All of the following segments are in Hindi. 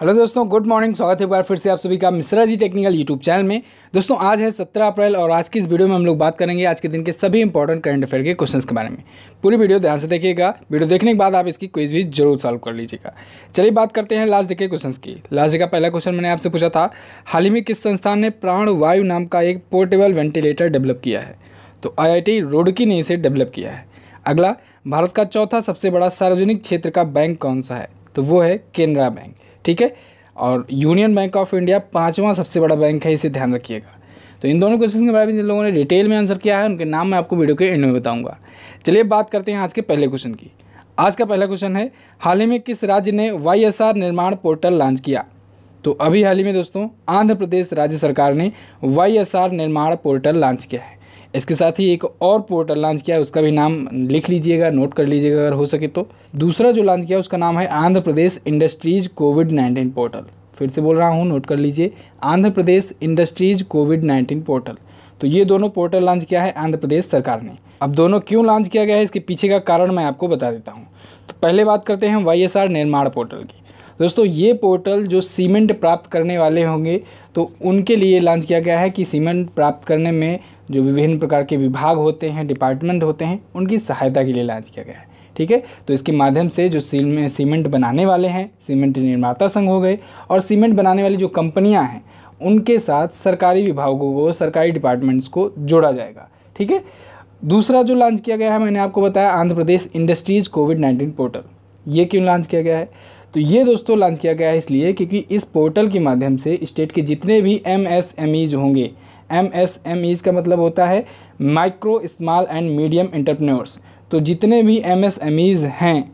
हेलो दोस्तों, गुड मॉर्निंग, स्वागत है एक बार फिर से आप सभी का Mishra ji technical YouTube channel में। दोस्तों, आज है 17 अप्रैल और आज की इस वीडियो में हम लोग बात करेंगे आज के दिन के सभी इंपॉर्टेंट करंट अफेयर के क्वेश्चंस के बारे में। पूरी वीडियो ध्यान से देखिएगा। वीडियो देखने के बाद आप इसकी क्विज भी ज़रूर सॉल्व कर लीजिएगा। चलिए बात करते हैं लास्ट डे के क्वेश्चन की। लास्ट डे का पहला क्वेश्चन मैंने आपसे पूछा था, हाल ही में किस संस्थान ने प्राण वायु नाम का एक पोर्टेबल वेंटिलेटर डेवलप किया है? तो आई रुड़की ने इसे डेवलप किया है। अगला, भारत का चौथा सबसे बड़ा सार्वजनिक क्षेत्र का बैंक कौन सा है? तो वो है केनरा बैंक। ठीक है? और यूनियन बैंक ऑफ़ इंडिया पाँचवा सबसे बड़ा बैंक है, इसे ध्यान रखिएगा। तो इन दोनों क्वेश्चन के बारे में जिन लोगों ने डिटेल में आंसर किया है, उनके नाम मैं आपको वीडियो के एंड में बताऊँगा। चलिए बात करते हैं आज के पहले क्वेश्चन की। आज का पहला क्वेश्चन है, हाल ही में किस राज्य ने वाईएसआर निर्माण पोर्टल लॉन्च किया? तो अभी हाल ही में दोस्तों, आंध्र प्रदेश राज्य सरकार ने वाईएसआर निर्माण पोर्टल लॉन्च किया है। इसके साथ ही एक और पोर्टल लॉन्च किया है, उसका भी नाम लिख लीजिएगा नोट कर लीजिएगा अगर हो सके तो। दूसरा जो लॉन्च किया उसका नाम है Andhra Pradesh industries COVID nineteen portal. फिर से बोल रहा हूँ नोट कर लीजिए, Andhra Pradesh industries COVID nineteen portal. तो ये दोनों पोर्टल लॉन्च किया है आंध्र प्रदेश सरकार ने। अब दोनों क्यों लॉन्च किया गया है, इसके पीछे का कारण मैं आपको बता देता हूँ। तो पहले बात करते हैं वाईएसआर निर्माण पोर्टल की। दोस्तों, ये पोर्टल जो सीमेंट प्राप्त करने वाले होंगे तो उनके लिए लॉन्च किया गया है कि सीमेंट प्राप्त करने में जो विभिन्न प्रकार के विभाग होते हैं डिपार्टमेंट होते हैं, उनकी सहायता के लिए लॉन्च किया गया है, ठीक है? तो इसके माध्यम से जो सीमेंट बनाने वाले हैं, सीमेंट निर्माता संघ हो गए, और सीमेंट बनाने वाली जो कंपनियाँ हैं, उनके साथ सरकारी विभागों को, सरकारी डिपार्टमेंट्स को जोड़ा जाएगा, ठीक है? दूसरा जो लॉन्च किया गया है, मैंने आपको बताया, Andhra Pradesh industries COVID nineteen portal. ये क्यों लॉन्च किया गया है? तो ये दोस्तों लॉन्च किया गया है इसलिए क्योंकि इस पोर्टल के माध्यम से स्टेट के जितने भी एम एस एम ईज होंगे एम एस एम ईज का मतलब होता है micro small and medium entrepreneurs तो जितने भी एम एस एम ईज हैं,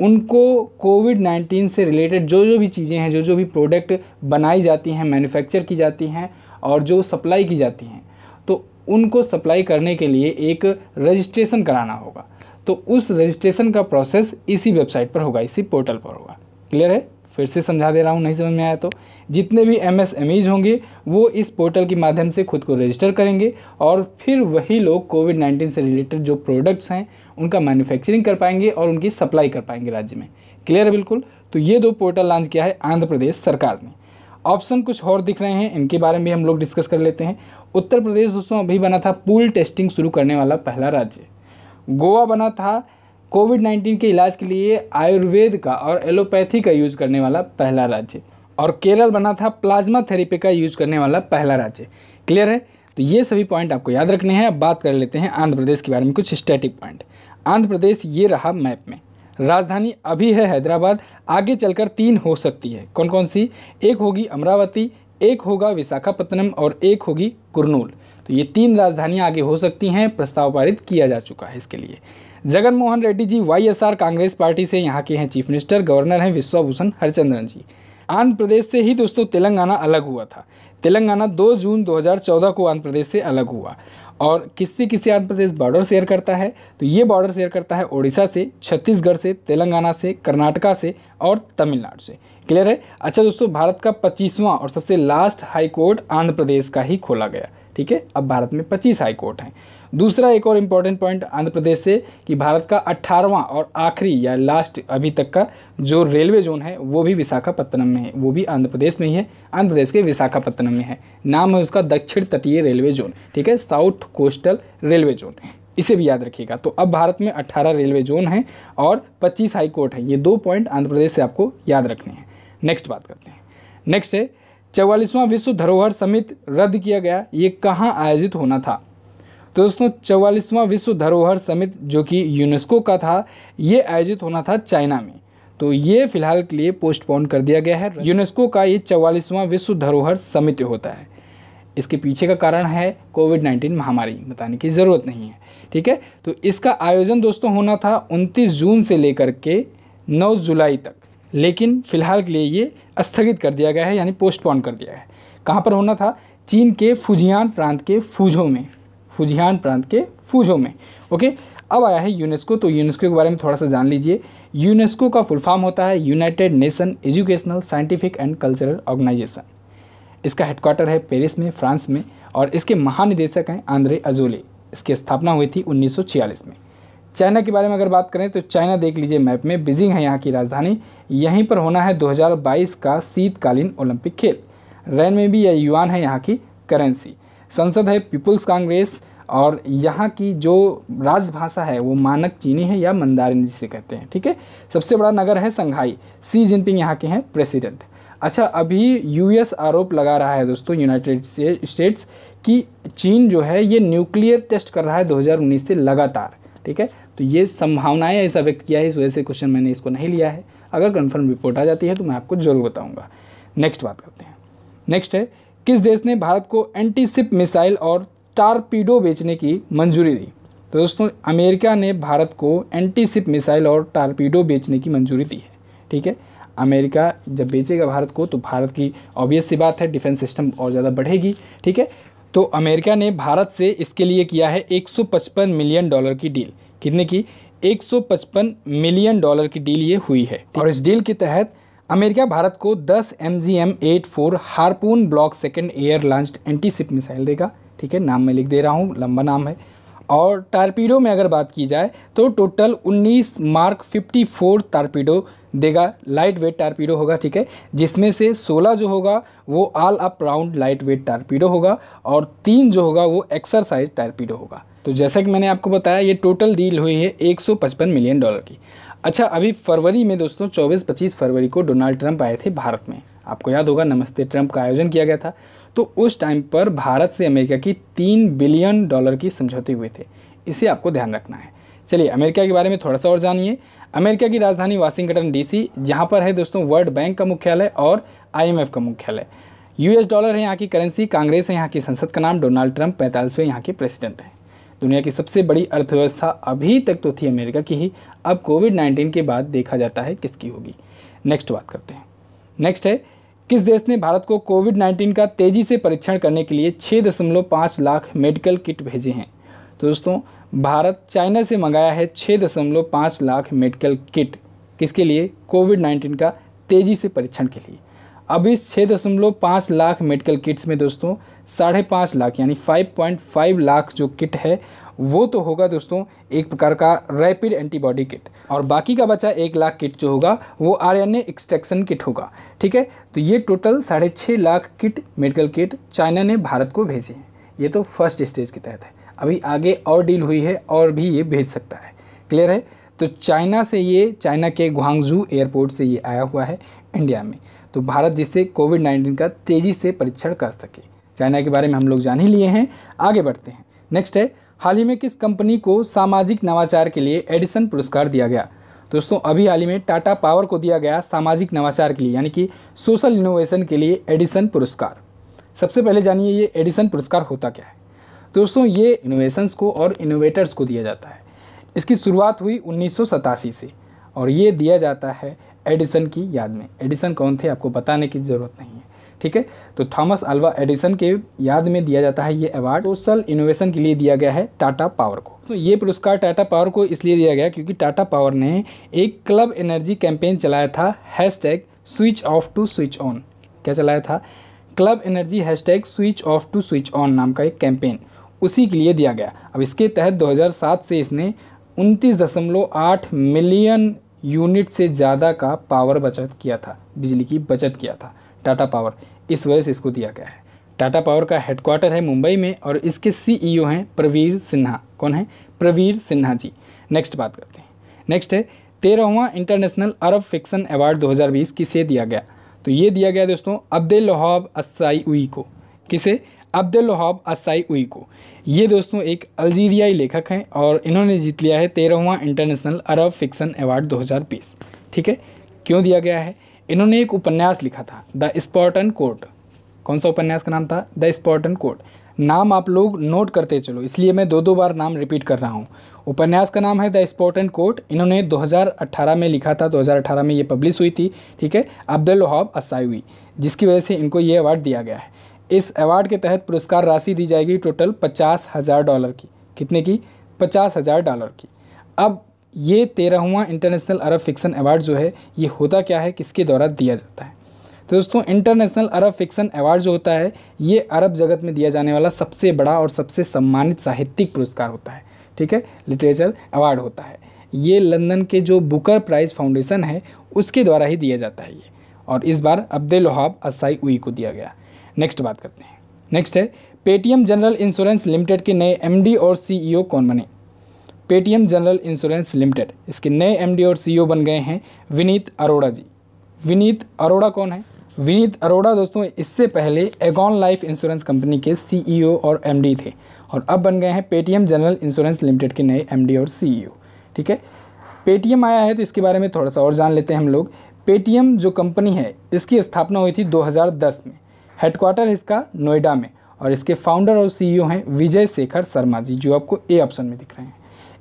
उनको कोविड नाइन्टीन से रिलेटेड जो जो भी चीज़ें हैं, जो जो भी प्रोडक्ट बनाई जाती हैं मैन्युफैक्चर की जाती हैं और जो सप्लाई की जाती हैं तो उनको सप्लाई करने के लिए एक रजिस्ट्रेशन कराना होगा। तो उस रजिस्ट्रेशन का प्रोसेस इसी वेबसाइट पर होगा, इसी पोर्टल पर होगा। क्लियर है? फिर से समझा दे रहा हूँ, नहीं समझ में आया तो। जितने भी एम एस होंगे, वो इस पोर्टल के माध्यम से खुद को रजिस्टर करेंगे और फिर वही लोग कोविड नाइन्टीन से रिलेटेड जो प्रोडक्ट्स हैं, उनका मैन्युफैक्चरिंग कर पाएँगे और उनकी सप्लाई कर पाएँगे राज्य में। क्लियर है बिल्कुल? तो ये दो पोर्टल लॉन्च किया है आंध्र प्रदेश सरकार ने। ऑप्शन कुछ और दिख रहे हैं, इनके बारे में भी हम लोग डिस्कस कर लेते हैं। उत्तर प्रदेश दोस्तों, अभी बना था पूल टेस्टिंग शुरू करने वाला पहला राज्य। गोवा बना था कोविड नाइन्टीन के इलाज के लिए आयुर्वेद का और एलोपैथी का यूज़ करने वाला पहला राज्य और केरल बना था प्लाज्मा थेरेपी का यूज़ करने वाला पहला राज्य। क्लियर है? तो ये सभी पॉइंट आपको याद रखने हैं। अब बात कर लेते हैं आंध्र प्रदेश के बारे में कुछ स्टैटिक पॉइंट आंध्र प्रदेश ये रहा मैप में। राजधानी अभी है हैदराबाद। आगे चलकर तीन हो सकती है। कौन कौन सी? एक होगी अमरावती, एक होगा विशाखापत्तनम और एक होगी कुरनूल। तो ये तीन राजधानियाँ आगे हो सकती हैं। प्रस्ताव पारित किया जा चुका है इसके लिए। जगन मोहन रेड्डी जी वाईएसआर कांग्रेस पार्टी से यहाँ के हैं चीफ मिनिस्टर, गवर्नर हैं विश्वाभूषण हरचंद्रन जी। आंध्र प्रदेश से ही दोस्तों तेलंगाना अलग हुआ था। तेलंगाना 2 जून 2014 को आंध्र प्रदेश से अलग हुआ और किससे किससे आंध्र प्रदेश बॉर्डर शेयर करता है? तो ये बॉर्डर शेयर करता है ओडिशा से, छत्तीसगढ़ से, तेलंगाना से, कर्नाटका से और तमिलनाडु से। क्लियर है? अच्छा दोस्तों, भारत का पच्चीसवां और सबसे last high court Andhra Pradesh का ही खोला गया। ठीक है? अब भारत में पच्चीस हाई कोर्ट हैं। दूसरा एक और इंपॉर्टेंट पॉइंट आंध्र प्रदेश से कि भारत का अट्ठारहवां और आखिरी या लास्ट अभी तक का जो रेलवे जोन है, वो भी विशाखापत्तनम में है। वो भी आंध्र प्रदेश में ही है। आंध्र प्रदेश के विशाखापत्तनम में है। नाम है उसका दक्षिण तटीय रेलवे जोन ठीक है? साउथ कोस्टल रेलवे जोन इसे भी याद रखिएगा। तो अब भारत में 18 रेलवे जोन हैं और 25 हाई कोर्ट हैं। ये दो पॉइंट आंध्र प्रदेश से आपको याद रखने हैं। नेक्स्ट बात करते हैं। नेक्स्ट है, चौवालीसवां विश्व धरोहर समिट रद्द किया गया। ये कहाँ आयोजित होना था? दोस्तों, चौवालीसवां विश्व धरोहर समिट जो कि यूनेस्को का था, ये आयोजित होना था चाइना में। तो ये फ़िलहाल के लिए पोस्टपोन कर दिया गया है। यूनेस्को का ये चौवालीसवां विश्व धरोहर समिति होता है। इसके पीछे का कारण है कोविड नाइन्टीन महामारी, बताने की ज़रूरत नहीं है, ठीक है? तो इसका आयोजन दोस्तों होना था 29 जून से लेकर के 9 जुलाई तक। लेकिन फ़िलहाल के लिए ये स्थगित कर दिया गया है, यानी पोस्टपोन कर दिया है। कहाँ पर होना था? चीन के फुजियान प्रांत के फूझों में। फुजियान प्रांत के फूझों में। ओके अब आया है यूनेस्को तो यूनेस्को के बारे में थोड़ा सा जान लीजिए। यूनेस्को का फुल फॉर्म होता है United Nation Educational, Scientific and Cultural Organization. इसका हेडक्वार्टर है पेरिस में, फ्रांस में, और इसके महानिदेशक हैं आंद्रे अजोले। इसकी स्थापना हुई थी 1946 में। चाइना के बारे में अगर बात करें तो चाइना देख लीजिए मैप में, बीजिंग है यहाँ की राजधानी। यहीं पर होना है 2022 का शीतकालीन ओलंपिक खेल। रैन में भी यह युआन है यहाँ की करेंसी। संसद है, पीपुल्स कांग्रेस, और यहाँ की जो राजभाषा है, वो मानक चीनी है या मंदारिन जिसे कहते हैं, ठीक है? सबसे बड़ा नगर है संघाई सी जिनपिंग यहाँ के हैं, प्रेसिडेंट। अच्छा अभी यूएस आरोप लगा रहा है दोस्तों, यूनाइटेड स्टेट्स, कि चीन जो है, ये न्यूक्लियर टेस्ट कर रहा है 2019 से लगातार, ठीक है? तो ये संभावनाएँ ऐसा व्यक्त किया है, इस वजह से क्वेश्चन मैंने इसको नहीं लिया है। अगर कन्फर्म रिपोर्ट आ जाती है तो मैं आपको ज़रूर बताऊँगा। नेक्स्ट बात करते हैं। नेक्स्ट है किस देश ने भारत को एंटी सिप मिसाइल और टारपीडो बेचने की मंजूरी दी? तो दोस्तों, अमेरिका ने भारत को एंटी सिप मिसाइल और टारपीडो बेचने की मंजूरी दी है, ठीक है? अमेरिका जब बेचेगा भारत को तो भारत की ऑब्वियस सी बात है डिफेंस सिस्टम और ज़्यादा बढ़ेगी, ठीक है? तो अमेरिका ने भारत से इसके लिए किया है 155 मिलियन डॉलर की डील। कितने की? 155 मिलियन डॉलर की डील ये हुई है और इस डील के तहत अमेरिका, भारत को 10 M G M eight four Harpoon block second air launched antiship missile देगा। ठीक है, नाम मैं लिख दे रहा हूँ, लंबा नाम है। और टारपीडो में अगर बात की जाए तो टोटल 19 मार्क 54 टारपीडो देगा लाइट वेट टारपीडो होगा, ठीक है। जिसमें से 16 जो होगा, वो all up round lightweight torpedo होगा और तीन जो होगा, वो एक्सरसाइज टारपीडो होगा। तो जैसा कि मैंने आपको बताया, ये टोटल डील हुई है 155 मिलियन डॉलर की। अच्छा अभी फरवरी में दोस्तों 24-25 फरवरी को डोनाल्ड ट्रंप आए थे भारत में। आपको याद होगा, नमस्ते ट्रंप का आयोजन किया गया था। तो उस टाइम पर भारत से अमेरिका की तीन बिलियन डॉलर की समझौते हुए थे। इसे आपको ध्यान रखना है। चलिए, अमेरिका के बारे में थोड़ा सा और जानिए। अमेरिका की राजधानी वाशिंगटन, डीसी, जहाँ पर है दोस्तों, वर्ल्ड बैंक का मुख्यालय और आईएमएफ का मुख्यालय। यूएस डॉलर है यहाँ की करेंसी, कांग्रेस है यहाँ की संसद का नाम, डोनाल्ड ट्रंप पैंतालीसवें यहाँ के प्रेसिडेंट हैं। दुनिया की सबसे बड़ी अर्थव्यवस्था अभी तक तो थी अमेरिका की ही। अब कोविड नाइन्टीन के बाद देखा जाता है किसकी होगी। नेक्स्ट बात करते हैं। नेक्स्ट है, किस देश ने भारत को कोविड नाइन्टीन का तेज़ी से परीक्षण करने के लिए छः दशमलव पाँच लाख मेडिकल किट भेजे हैं? तो दोस्तों, भारत चाइना से मंगाया है छः दशमलव पाँच लाख मेडिकल किट। किसके लिए? कोविड नाइन्टीन का तेज़ी से परीक्षण के लिए। इस छः दशमलव पाँच लाख मेडिकल किट्स में दोस्तों, साढ़े पाँच लाख, यानी फाइव पॉइंट फाइव लाख जो किट है, वो तो होगा दोस्तों एक प्रकार का रैपिड एंटीबॉडी किट और बाकी का बचा एक लाख किट जो होगा, वो आर एन एक्सट्रैक्शन किट होगा, ठीक है? तो ये टोटल साढ़े छः lakh kit medical kit China ने भारत को भेजे हैं। ये तो फ़र्स्ट स्टेज के तहत है। अभी आगे और डील हुई है और भी ये भेज सकता है। क्लियर है? तो चाइना से ये चाइना के गुहांगजू एयरपोर्ट से ये आया हुआ है इंडिया में। तो भारत जिससे कोविड नाइन्टीन का तेज़ी से परीक्षण कर सके। चाइना के बारे में हम लोग जान ही लिए हैं। आगे बढ़ते हैं। नेक्स्ट है, हाल ही में किस कंपनी को सामाजिक नवाचार के लिए एडिसन पुरस्कार दिया गया? दोस्तों, अभी हाल ही में टाटा पावर को दिया गया सामाजिक नवाचार के लिए, यानी कि सोशल इनोवेशन के लिए एडिसन पुरस्कार। सबसे पहले जानिए ये एडिसन पुरस्कार होता क्या है। दोस्तों, ये इनोवेशंस को और इनोवेटर्स को दिया जाता है। इसकी शुरुआत हुई उन्नीस सौ सतासी से और ये दिया जाता है एडिसन की याद में। एडिसन कौन थे, आपको बताने की ज़रूरत नहीं है, ठीक है? तो थॉमस अल्वा एडिसन के याद में दिया जाता है ये अवार्ड सोशल इनोवेशन के लिए दिया गया है टाटा पावर को। तो ये पुरस्कार टाटा पावर को इसलिए दिया गया क्योंकि टाटा पावर ने एक क्लब एनर्जी कैंपेन चलाया था hashtag switch off to switch on क्या चलाया था? Club energy hashtag switch off to switch on नाम का एक कैंपेन उसी के लिए दिया गया। अब इसके तहत 2007 से इसने उनतीस मिलियन यूनिट से ज़्यादा का पावर बचत किया था, बिजली की बचत किया था, टाटा पावर। इस वजह से इसको दिया गया है। टाटा पावर का हेडक्वार्टर है मुंबई में और इसके सीईओ हैं प्रवीर सिन्हा। कौन है? प्रवीर सिन्हा जी। नेक्स्ट बात करते हैं। नेक्स्ट है, तेरहवा इंटरनेशनल अरब फिक्सन अवार्ड 2020 किसे दिया गया? तो ये दिया गया दोस्तों अब्दे वहाब असाई को। किसे? अब्दुल वहाब असाई को। ये दोस्तों एक अल्जीरियाई लेखक हैं और इन्होंने जीत लिया है तेरहवा इंटरनेशनल अरब फिक्सन अवार्ड 2020 ठीक है? क्यों दिया गया है? इन्होंने एक उपन्यास लिखा था, द स्पॉटन कोर्ट। कौन सा उपन्यास का नाम था? The spotted court. नाम आप लोग नोट करते चलो, इसलिए मैं दो दो बार नाम रिपीट कर रहा हूँ। उपन्यास का नाम है द स्पॉटन कोर्ट। इन्होंने 2018 में लिखा था 2018 में ये पब्लिश हुई थी, ठीक है? अब्दुल वहाब असाई जिसकी वजह से इनको ये अवार्ड दिया गया है। इस अवार्ड के तहत पुरस्कार राशि दी जाएगी टोटल पचास हज़ार डॉलर की। कितने की? पचास हज़ार डॉलर की। अब ये तेरहवा इंटरनेशनल अरब फिक्सन अवार्ड जो है, ये होता क्या है? किसके द्वारा दिया जाता है? तो दोस्तों, इंटरनेशनल अरब फिक्सन अवार्ड जो होता है, ये अरब जगत में दिया जाने वाला सबसे बड़ा और सबसे सम्मानित साहित्यिक पुरस्कार होता है। ठीक है? लिटरेचर अवार्ड होता है। ये लंदन के जो बुकर प्राइज फाउंडेशन है, उसके द्वारा ही दिया जाता है ये। और इस बार अब्दुल वहाब असाई उई को दिया गया। नेक्स्ट बात करते हैं। नेक्स्ट है पेटीएम जनरल इंश्योरेंस लिमिटेड के नए एमडी और सीईओ कौन बने? पेटीएम जनरल इंश्योरेंस लिमिटेड इसके नए एमडी और सीईओ बन गए हैं विनीत अरोड़ा जी। विनीत अरोड़ा कौन है? विनीत अरोड़ा दोस्तों, इससे पहले एगॉन लाइफ इंश्योरेंस कंपनी के सीईओ और एमडी थे और अब बन गए हैं पेटीएम जनरल इंश्योरेंस लिमिटेड के नए एमडी और सीईओ ठीक है? पेटीएम आया है तो इसके बारे में थोड़ा सा और जान लेते हैं हम लोग। पेटीएम जो कंपनी है, इसकी स्थापना हुई थी 2010 में। हेडक्वार्टर इसका नोएडा में और इसके फाउंडर और सीईओ हैं विजय शेखर शर्मा जी, जो आपको ए ऑप्शन में दिख रहे हैं।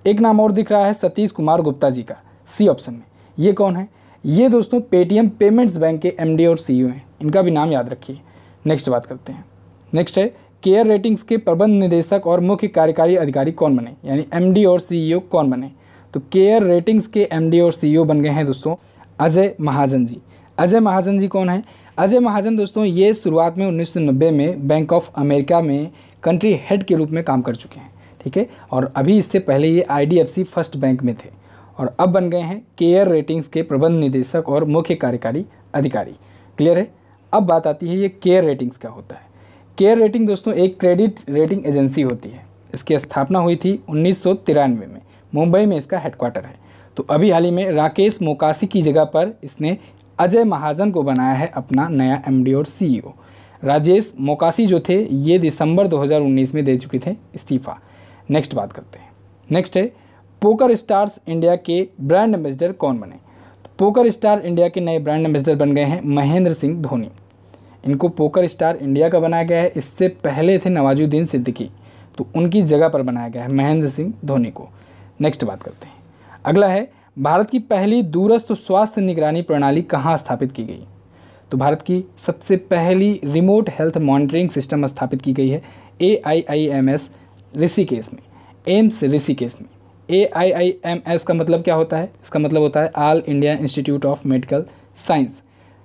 एक नाम और दिख रहा है सतीश कुमार गुप्ता जी का सी ऑप्शन में। ये कौन है? ये दोस्तों पेटीएम पेमेंट्स बैंक के एमडी और सीईओ हैं। इनका भी नाम याद रखिए। नेक्स्ट बात करते हैं। नेक्स्ट है केयर रेटिंग्स के प्रबंध निदेशक और मुख्य कार्यकारी अधिकारी कौन बने? यानी एमडी और सीईओ कौन बने? तो केयर रेटिंग्स के एमडी और सीईओ बन गए हैं दोस्तों अजय महाजन जी। अजय महाजन जी कौन है? अजय महाजन दोस्तों, ये शुरुआत में 1990 में बैंक ऑफ़ अमेरिका में कंट्री हेड के रूप में काम कर चुके हैं, ठीक है? और अभी इससे पहले ये आईडीएफसी फ़र्स्ट बैंक में थे। और अब बन गए हैं केयर रेटिंग्स के प्रबंध निदेशक और मुख्य कार्यकारी अधिकारी। क्लियर है? अब बात आती है ये केयर रेटिंग्स का होता है। केयर रेटिंग दोस्तों, एक क्रेडिट रेटिंग एजेंसी होती है। इसकी स्थापना हुई थी उन्नीस सौ तिरानवे में। मुंबई में इसका हेडक्वार्टर है। तो अभी हाल ही में राकेश मोकासी की जगह पर इसने अजय महाजन को बनाया है अपना नया एमडी और सीईओ राजेश मोकासी जो थे, ये दिसंबर 2019 में दे चुके थे इस्तीफ़ा। नेक्स्ट बात करते हैं। नेक्स्ट है पोकर स्टार्स इंडिया के ब्रांड एम्बेसडर कौन बने? तो पोकर स्टार इंडिया के नए ब्रांड एम्बेसडर बन गए हैं महेंद्र सिंह धोनी। इनको पोकर स्टार इंडिया का बनाया गया है, इससे पहले थे नवाजुद्दीन सिद्दीकी। तो उनकी जगह पर बनाया गया है महेंद्र सिंह धोनी को। नेक्स्ट बात करते हैं। अगला है भारत की पहली दूरस्थ स्वास्थ्य निगरानी प्रणाली कहाँ स्थापित की गई? तो भारत की सबसे पहली रिमोट हेल्थ मॉनिटरिंग सिस्टम स्थापित की गई है A I I M S Rishikesh में। एम्स ऋषिकेश में। ए आई आई एम एस का मतलब क्या होता है? इसका मतलब होता है all India institute of medical science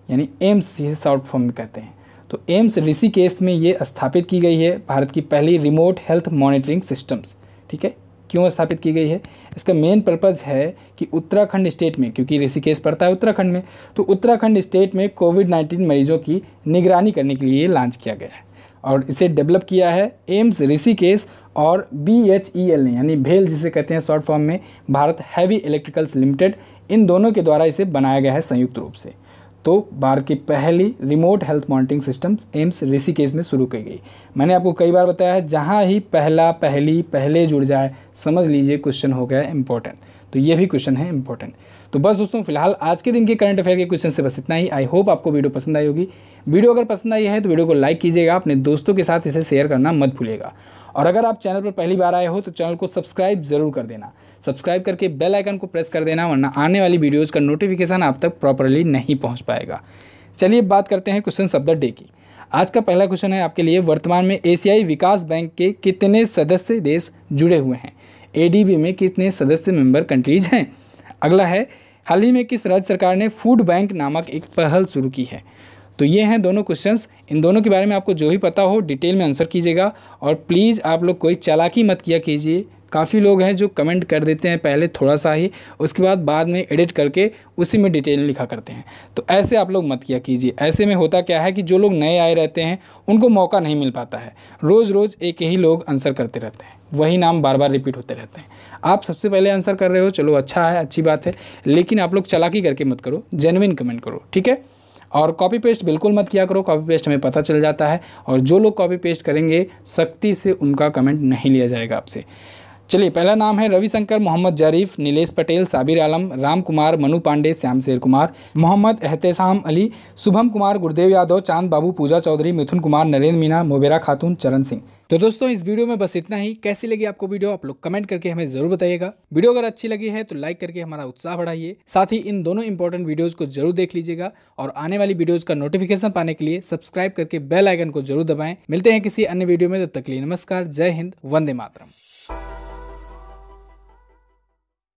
यानी एम्स ये शॉर्ट फॉर्म में कहते हैं। तो एम्स ऋषिकेश में ये स्थापित की गई है भारत की पहली रिमोट हेल्थ मॉनिटरिंग सिस्टम्स, ठीक है? क्यों स्थापित की गई है? इसका मेन पर्पज़ है कि उत्तराखंड स्टेट में, क्योंकि ऋषिकेश पड़ता है उत्तराखंड में तो उत्तराखंड स्टेट में कोविड नाइन्टीन मरीजों की निगरानी करने के लिए लॉन्च किया गया है। और इसे डेवलप किया है एम्स ऋषिकेश और बी एच ई एल ने, यानी भेल जिसे कहते हैं शॉर्ट फॉर्म में, भारत हैवी इलेक्ट्रिकल्स लिमिटेड इन दोनों के द्वारा इसे बनाया गया है संयुक्त रूप से। तो भारत की पहली remote health monitoring system AIIMS Rishikesh में शुरू की गई। मैंने आपको कई बार बताया है, जहाँ ही पहला, पहली, पहले जुड़ जाए, समझ लीजिए क्वेश्चन हो गया इंपॉर्टेंट तो ये भी क्वेश्चन है इंपॉर्टेंट तो बस दोस्तों, फ़िलहाल आज के दिन के करंट अफेयर के क्वेश्चन से बस इतना ही। आई होप आपको वीडियो पसंद आई होगी। वीडियो अगर पसंद आई है तो वीडियो को लाइक कीजिएगा। अपने दोस्तों के साथ इसे शेयर करना मत भूलिएगा। और अगर आप चैनल पर पहली बार आए हो तो चैनल को सब्सक्राइब ज़रूर कर देना। सब्सक्राइब करके बेल आइकन को प्रेस कर देना, वरना आने वाली वीडियोज़ का नोटिफिकेशन आप तक प्रॉपरली नहीं पहुँच पाएगा। चलिए बात करते हैं क्वेश्चन ऑफ़ द डे की। आज का पहला क्वेश्चन है आपके लिए, वर्तमान में एशियाई विकास बैंक के कितने सदस्य देश जुड़े हुए हैं? एडीबी में कितने सदस्य मेंबर कंट्रीज़ हैं? अगला है, हाल ही में किस राज्य सरकार ने फ़ूड बैंक नामक एक पहल शुरू की है? तो ये हैं दोनों क्वेश्चंस इन दोनों के बारे में आपको जो भी पता हो डिटेल में आंसर कीजिएगा। और प्लीज़ आप लोग कोई चालाकी मत किया कीजिए। काफ़ी लोग हैं जो कमेंट कर देते हैं पहले थोड़ा सा ही, उसके बाद बाद में एडिट करके उसी में डिटेल लिखा करते हैं। तो ऐसे आप लोग मत किया कीजिए। ऐसे में होता क्या है कि जो लोग नए आए रहते हैं, उनको मौका नहीं मिल पाता है। रोज़ रोज़ एक ही लोग आंसर करते रहते हैं। वही नाम बार बार रिपीट होते रहते हैं। आप सबसे पहले आंसर कर रहे हो, चलो अच्छा है, अच्छी बात है। लेकिन आप लोग चलाकी करके मत करो। जेनविन कमेंट करो, ठीक है? और कॉपी पेस्ट बिल्कुल मत किया करो कॉपी पेस्ट हमें पता चल जाता है और जो लोग कॉपी पेस्ट करेंगे, सख्ती से उनका कमेंट नहीं लिया जाएगा आपसे। चलिए, पहला नाम है रविशंकर मोहम्मद जरीफ, नीलेश पटेल, साबिर आलम, राम कुमार, मनु पांडे, श्याम शेर कुमार, मोहम्मद एहतेसाम अली, शुभम कुमार, गुरुदेव यादव, चाँद बाबू पूजा चौधरी, मिथुन कुमार, नरेंद्र मीना, मोबेरा खातून, चरण सिंह। तो दोस्तों, इस वीडियो में बस इतना ही। कैसी लगी आपको वीडियो, आप लोग कमेंट करके हमें ज़रूर बताइएगा। वीडियो अगर अच्छी लगी है तो लाइक करके हमारा उत्साह बढ़ाइए। साथ ही इन दोनों इंपॉर्टेंट वीडियोज़ को ज़रूर देख लीजिएगा और आने वाली वीडियोज़ का नोटिफिकेशन पाने के लिए सब्सक्राइब करके बेल आइकन को ज़रूर दबाएँ। मिलते हैं किसी अन्य वीडियो में, तब तक लिए नमस्कार, जय हिंद, वंदे मातरम।